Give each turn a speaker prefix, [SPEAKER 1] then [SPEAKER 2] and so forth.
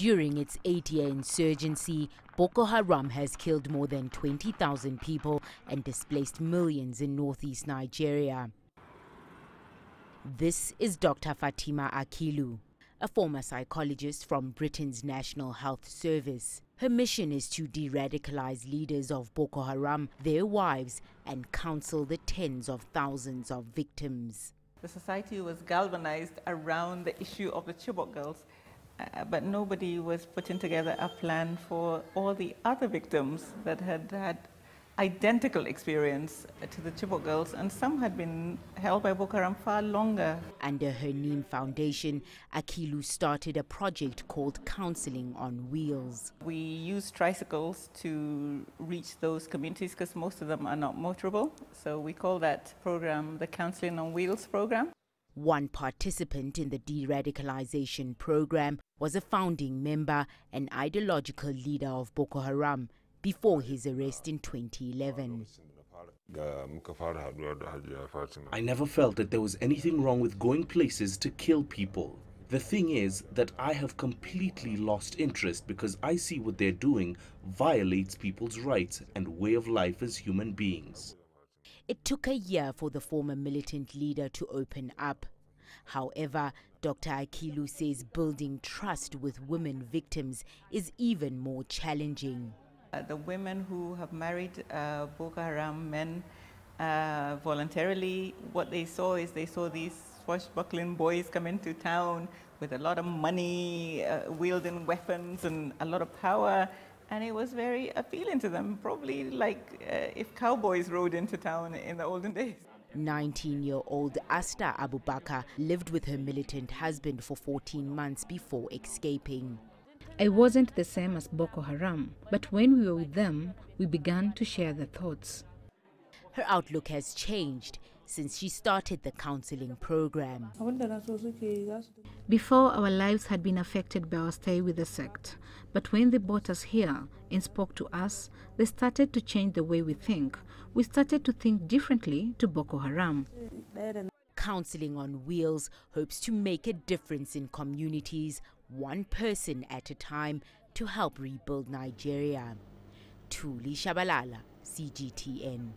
[SPEAKER 1] During its eight-year insurgency, Boko Haram has killed more than 20,000 people and displaced millions in northeast Nigeria. This is Dr. Fatima Akilu, a former psychologist from Britain's National Health Service. Her mission is to de-radicalize leaders of Boko Haram, their wives, and counsel the tens of thousands of victims.
[SPEAKER 2] The society was galvanized around the issue of the Chibok girls, Uh, but nobody was putting together a plan for all the other victims that had had identical experience to the Chibok girls, and some had been held by Boko Haram far longer.
[SPEAKER 1] Under her Neem Foundation, Akilu started a project called Counseling on Wheels.
[SPEAKER 2] We use tricycles to reach those communities because most of them are not motorable. So we call that program the Counseling on Wheels program.
[SPEAKER 1] One participant in the de radicalization program was a founding member and ideological leader of Boko Haram before his arrest in 2011.
[SPEAKER 3] I never felt that there was anything wrong with going places to kill people. The thing is that I have completely lost interest because I see what they're doing violates people's rights and way of life as human beings.
[SPEAKER 1] It took a year for the former militant leader to open up. However, Dr. Akilu says building trust with women victims is even more challenging.
[SPEAKER 2] Uh, the women who have married uh, Boko Haram men uh, voluntarily, what they saw is they saw these swashbuckling boys come into town with a lot of money, uh, wielding weapons and a lot of power, and it was very appealing to them, probably like uh, if cowboys rode into town in the olden days.
[SPEAKER 1] 19-year-old Asta Abubakar lived with her militant husband for 14 months before escaping.
[SPEAKER 4] I wasn't the same as Boko Haram, but when we were with them, we began to share the thoughts.
[SPEAKER 1] Her outlook has changed since she started the counseling program.
[SPEAKER 4] Before, our lives had been affected by our stay with the sect, but when they brought us here and spoke to us, they started to change the way we think. We started to think differently to Boko Haram.
[SPEAKER 1] Counseling on Wheels hopes to make a difference in communities one person at a time to help rebuild Nigeria. Thuli Tshabalala, CGTN.